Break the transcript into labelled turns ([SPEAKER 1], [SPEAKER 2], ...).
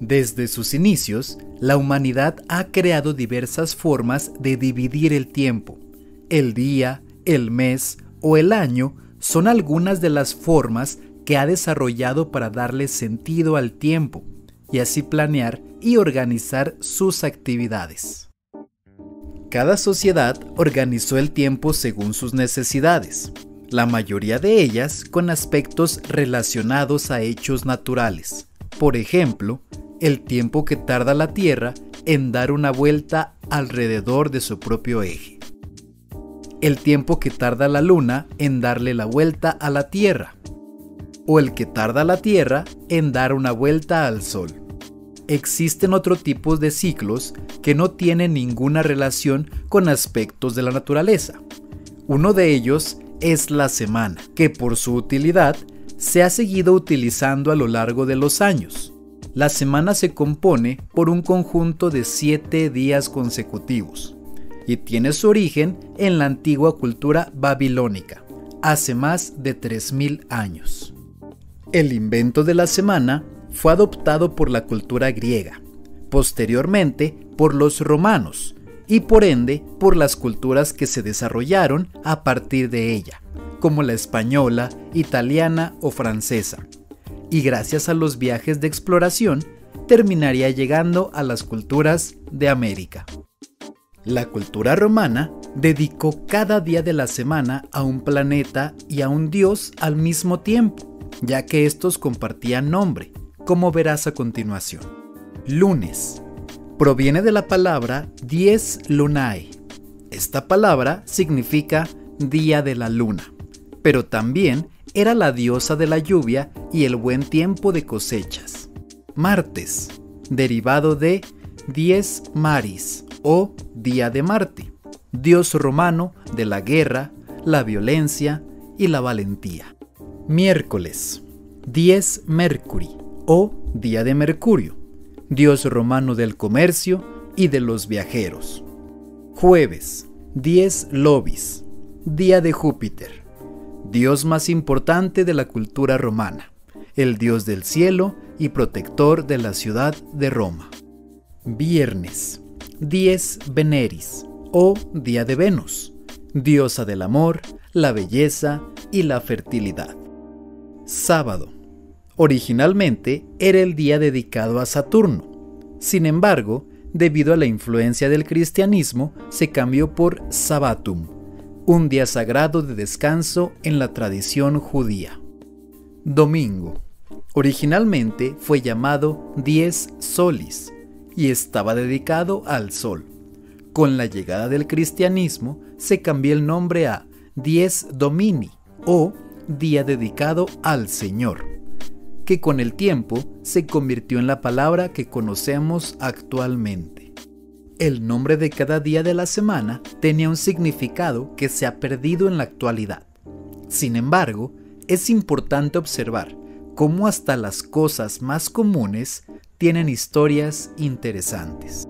[SPEAKER 1] Desde sus inicios, la humanidad ha creado diversas formas de dividir el tiempo. El día, el mes o el año son algunas de las formas que ha desarrollado para darle sentido al tiempo y así planear y organizar sus actividades. Cada sociedad organizó el tiempo según sus necesidades, la mayoría de ellas con aspectos relacionados a hechos naturales. Por ejemplo, el tiempo que tarda la Tierra en dar una vuelta alrededor de su propio eje. El tiempo que tarda la Luna en darle la vuelta a la Tierra. O el que tarda la Tierra en dar una vuelta al Sol. Existen otros tipos de ciclos que no tienen ninguna relación con aspectos de la naturaleza. Uno de ellos es la semana, que por su utilidad se ha seguido utilizando a lo largo de los años. La semana se compone por un conjunto de siete días consecutivos y tiene su origen en la antigua cultura babilónica, hace más de 3.000 años. El invento de la semana fue adoptado por la cultura griega, posteriormente por los romanos y por ende por las culturas que se desarrollaron a partir de ella, como la española, italiana o francesa y gracias a los viajes de exploración terminaría llegando a las culturas de América. La cultura romana dedicó cada día de la semana a un planeta y a un dios al mismo tiempo, ya que estos compartían nombre, como verás a continuación. Lunes. Proviene de la palabra dies lunae. Esta palabra significa día de la luna, pero también era la diosa de la lluvia y el buen tiempo de cosechas. Martes, derivado de dies maris o día de Marte, dios romano de la guerra, la violencia y la valentía. Miércoles, dies mercuri o día de Mercurio, dios romano del comercio y de los viajeros. Jueves, dies lobis, día de Júpiter, dios más importante de la cultura romana, el dios del cielo y protector de la ciudad de Roma. Viernes, dies Veneris o Día de Venus, diosa del amor, la belleza y la fertilidad. Sábado, originalmente era el día dedicado a Saturno. Sin embargo, debido a la influencia del cristianismo, se cambió por Sabbatum, un día sagrado de descanso en la tradición judía. Domingo. Originalmente fue llamado Dies Solis y estaba dedicado al sol. Con la llegada del cristianismo se cambió el nombre a Dies Domini o Día dedicado al Señor, que con el tiempo se convirtió en la palabra que conocemos actualmente el nombre de cada día de la semana tenía un significado que se ha perdido en la actualidad. Sin embargo, es importante observar cómo hasta las cosas más comunes tienen historias interesantes.